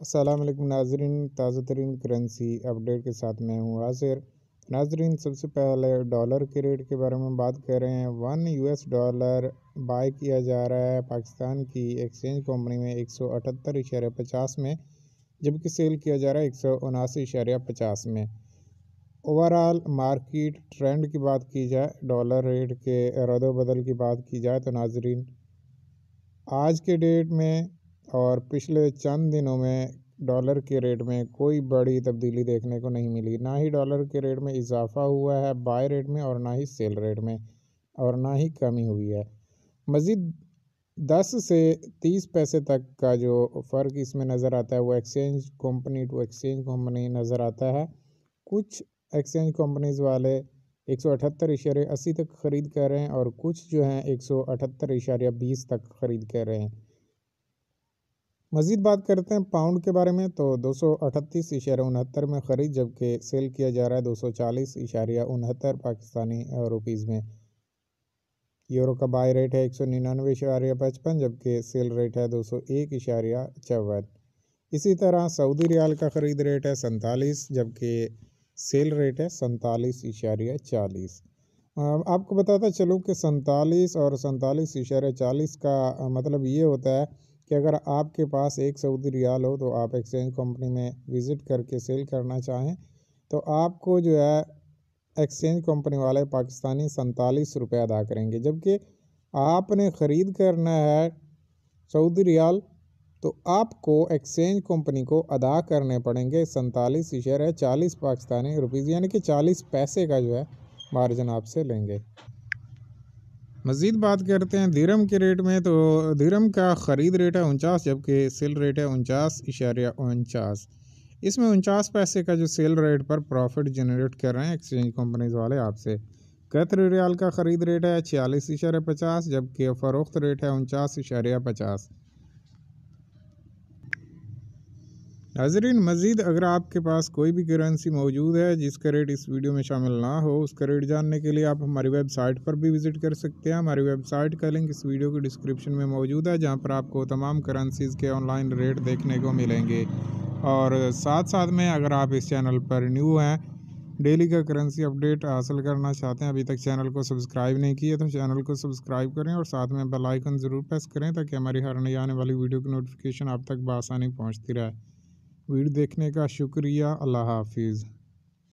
वालेकुम नाजरीन, ताज़ा तरीन करेंसी अपडेट के साथ मैं हूँ हाजिर। नाजरीन, सबसे पहले डॉलर के रेट के बारे में बात कर रहे हैं। वन यूएस डॉलर बाय किया जा रहा है पाकिस्तान की एक्सचेंज कंपनी में एक सौ अठहत्तर इशारे पचास में, जबकि सेल किया जा रहा है एक सौ उनासी इशारे पचास में। ओवरऑल मार्केट ट्रेंड की बात की जाए, डॉलर रेट के रद्द बदल की बात की जाए तो नाजरीन, आज के डेट में और पिछले चंद दिनों में डॉलर के रेट में कोई बड़ी तब्दीली देखने को नहीं मिली। ना ही डॉलर के रेट में इजाफ़ा हुआ है बाय रेट में और ना ही सेल रेट में और ना ही कमी हुई है। मज़ीद दस से तीस पैसे तक का जो फ़र्क इसमें नज़र आता है वो exchange company to exchange company नज़र आता है। कुछ एक्सचेंज कंपनीज़ वाले एक सौ अठहत्तर इशारे अस्सी तक ख़रीद कर रहे हैं और कुछ जो हैं एक सौ अठहत्तर इशारे बीस तक ख़रीद कर रहे हैं। मज़ीद बात करते हैं पाउंड के बारे में। तो दो सौ अठतीस इशारा उनहत्तर में ख़रीद, जबकि सेल किया जा रहा है दो सौ चालीस इशारिया उनहत्तर पाकिस्तानी रुपीज़ में। यूरो का बाई रेट है एक सौ निन्यानवे इशारिया पचपन, जबकि सेल रेट है दो सौ एक इशारिया चौवन। इसी तरह सऊदी रियाल का ख़रीद रेट है सैंतालीस, जबकि सेल रेट है सैंतालीस इशारिया चालीस। आपको बताता चलूँ कि सैंतालीस और सैंतालीस इशारे चालीस का मतलब ये होता है कि अगर आपके पास एक सऊदी रियाल हो तो आप एक्सचेंज कंपनी में विज़िट करके सेल करना चाहें तो आपको जो है एक्सचेंज कंपनी वाले पाकिस्तानी सैंतालीस रुपये अदा करेंगे। जबकि आपने ख़रीद करना है सऊदी रियाल तो आपको एक्सचेंज कंपनी को अदा करने पड़ेंगे। सैंतालीस शेयर है, चालीस पाकिस्तानी रुपीज़, यानी कि चालीस पैसे का जो है मार्जिन आपसे लेंगे। मज़ीद बात करते हैं धीरम के रेट में तो धीरम का ख़रीद रेट है उनचास, जबकि सेल रेट है उनचास, इशारिया उनचास। इसमें उनचास पैसे का जो सेल रेट पर प्रॉफिट जनरेट कर रहे हैं एक्सचेंज कंपनीज़ वाले आपसे। कतर रियाल का ख़रीद रेट है छियालीस इशारे पचास, जबकि फ़रोख्त रेट है उनचास इशारिया पचास। नाजरीन मज़ीद अगर आपके पास कोई भी करेंसी मौजूद है, जिसका रेट इस वीडियो में शामिल ना हो, उसका रेट जानने के लिए आप हमारी वेबसाइट पर भी विज़िट कर सकते हैं। हमारी वेबसाइट का लिंक इस वीडियो के डिस्क्रिप्शन में मौजूद है, जहाँ पर आपको तमाम करेंसीज़ के ऑनलाइन रेट देखने को मिलेंगे। और साथ साथ में अगर आप इस चैनल पर न्यू हैं डेली का करेंसी अपडेट हासिल करना चाहते हैं, अभी तक चैनल को सब्सक्राइब नहीं किया तो चैनल को सब्सक्राइब करें और साथ में बेल आइकन ज़रूर प्रेस करें, ताकि हमारी हर नई आने वाली वीडियो की नोटिफिकेशन आप तक बसानी पहुँचती रहे। वीडियो देखने का शुक्रिया। अल्लाह हाफिज़।